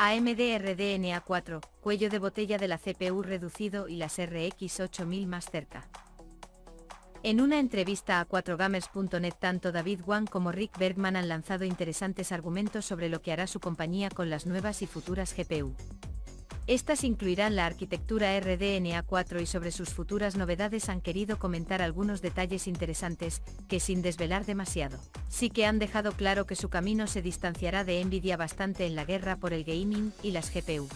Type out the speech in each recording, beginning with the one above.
AMD RDNA 4, cuello de botella de la CPU reducido y las RX 8000 más cerca. En una entrevista a 4gamers.net tanto David Wang como Rick Bergman han lanzado interesantes argumentos sobre lo que hará su compañía con las nuevas y futuras GPU. Estas incluirán la arquitectura RDNA4 y sobre sus futuras novedades han querido comentar algunos detalles interesantes, que sin desvelar demasiado, sí que han dejado claro que su camino se distanciará de Nvidia bastante en la guerra por el gaming y las GPU.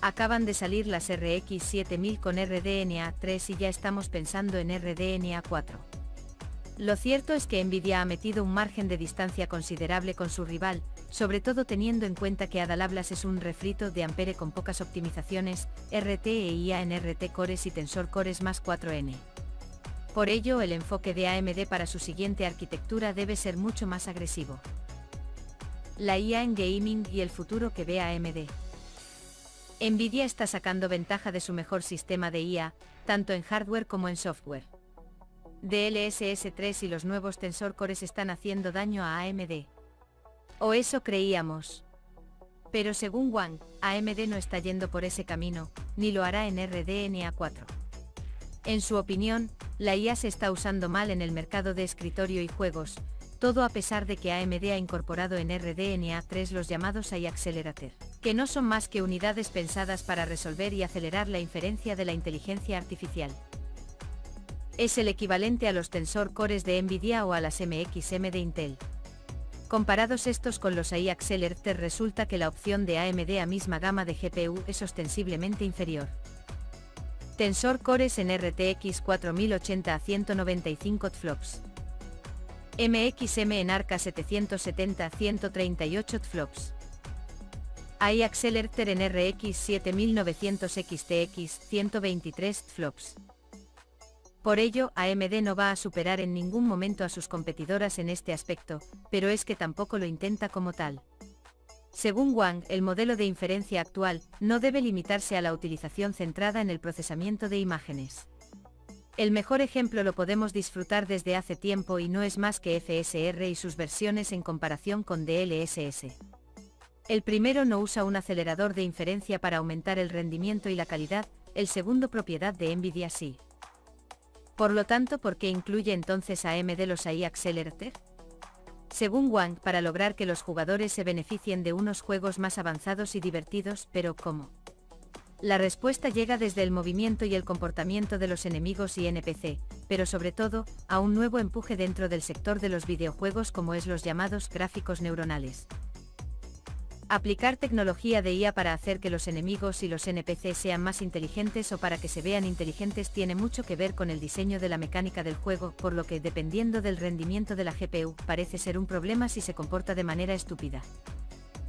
Acaban de salir las RX 7000 con RDNA3 y ya estamos pensando en RDNA4. Lo cierto es que Nvidia ha metido un margen de distancia considerable con su rival, sobre todo teniendo en cuenta que Adalablas es un refrito de Ampere con pocas optimizaciones, RT e IA en RT Cores y Tensor Cores más 4N. Por ello el enfoque de AMD para su siguiente arquitectura debe ser mucho más agresivo. La IA en gaming y el futuro que ve AMD. Nvidia está sacando ventaja de su mejor sistema de IA, tanto en hardware como en software. DLSS 3 y los nuevos Tensor Cores están haciendo daño a AMD. O eso creíamos. Pero según Wang, AMD no está yendo por ese camino, ni lo hará en RDNA 4. En su opinión, la IA se está usando mal en el mercado de escritorio y juegos, todo a pesar de que AMD ha incorporado en RDNA 3 los llamados AI Accelerator, que no son más que unidades pensadas para resolver y acelerar la inferencia de la inteligencia artificial. Es el equivalente a los tensor cores de Nvidia o a las MXM de Intel. Comparados estos con los AI Accelerator resulta que la opción de AMD a misma gama de GPU es ostensiblemente inferior. Tensor Cores en RTX 4080 a 195 flops. MXM en Arca 770 a 138 flops. AI Accelerator en RX 7900 XTX 123 flops. Por ello, AMD no va a superar en ningún momento a sus competidoras en este aspecto, pero es que tampoco lo intenta como tal. Según Wang, el modelo de inferencia actual no debe limitarse a la utilización centrada en el procesamiento de imágenes. El mejor ejemplo lo podemos disfrutar desde hace tiempo y no es más que FSR y sus versiones en comparación con DLSS. El primero no usa un acelerador de inferencia para aumentar el rendimiento y la calidad, el segundo propiedad de Nvidia sí. Por lo tanto, ¿por qué incluye entonces a AMD los AI Accelerator? Según Wang, para lograr que los jugadores se beneficien de unos juegos más avanzados y divertidos, pero ¿cómo? La respuesta llega desde el movimiento y el comportamiento de los enemigos y NPC, pero sobre todo, a un nuevo empuje dentro del sector de los videojuegos como es los llamados gráficos neuronales. Aplicar tecnología de IA para hacer que los enemigos y los NPC sean más inteligentes o para que se vean inteligentes tiene mucho que ver con el diseño de la mecánica del juego, por lo que dependiendo del rendimiento de la GPU, parece ser un problema si se comporta de manera estúpida.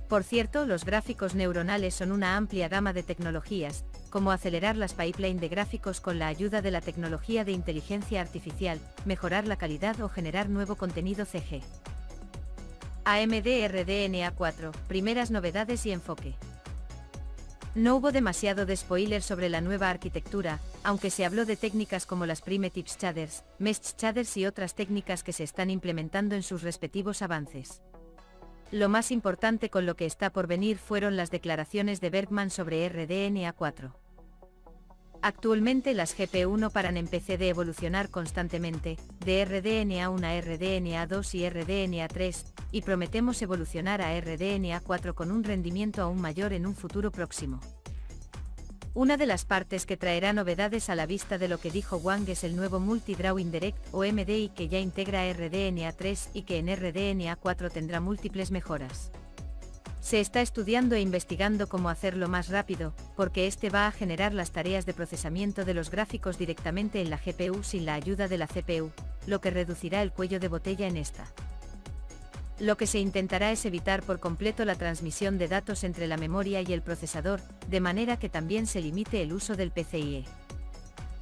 Por cierto, los gráficos neuronales son una amplia gama de tecnologías, como acelerar las pipelines de gráficos con la ayuda de la tecnología de inteligencia artificial, mejorar la calidad o generar nuevo contenido CG. AMD RDNA 4, primeras novedades y enfoque. No hubo demasiado de spoiler sobre la nueva arquitectura, aunque se habló de técnicas como las Primitive Shaders, Mesh Shaders y otras técnicas que se están implementando en sus respectivos avances. Lo más importante con lo que está por venir fueron las declaraciones de Bergman sobre RDNA 4. Actualmente las GPU no paran en PC de evolucionar constantemente, de RDNA1 a RDNA2 y RDNA3, y prometemos evolucionar a RDNA4 con un rendimiento aún mayor en un futuro próximo. Una de las partes que traerá novedades a la vista de lo que dijo Wang es el nuevo Multi-Draw Indirect o MDI que ya integra RDNA3 y que en RDNA4 tendrá múltiples mejoras. Se está estudiando e investigando cómo hacerlo más rápido, porque este va a generar las tareas de procesamiento de los gráficos directamente en la GPU sin la ayuda de la CPU, lo que reducirá el cuello de botella en esta. Lo que se intentará es evitar por completo la transmisión de datos entre la memoria y el procesador, de manera que también se limite el uso del PCIe.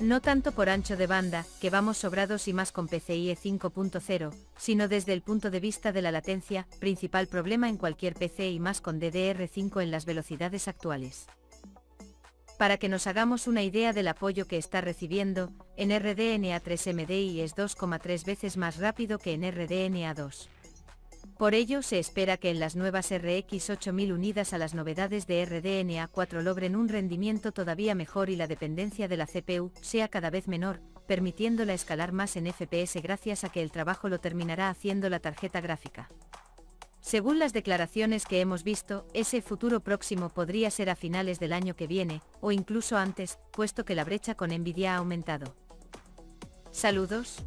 No tanto por ancho de banda, que vamos sobrados y más con PCIe 5.0, sino desde el punto de vista de la latencia, principal problema en cualquier PC y más con DDR5 en las velocidades actuales. Para que nos hagamos una idea del apoyo que está recibiendo, en RDNA3 MDI es 2,3 veces más rápido que en RDNA2. Por ello se espera que en las nuevas RX 8000 unidas a las novedades de RDNA 4 logren un rendimiento todavía mejor y la dependencia de la CPU sea cada vez menor, permitiéndola escalar más en FPS gracias a que el trabajo lo terminará haciendo la tarjeta gráfica. Según las declaraciones que hemos visto, ese futuro próximo podría ser a finales del año que viene, o incluso antes, puesto que la brecha con Nvidia ha aumentado. Saludos.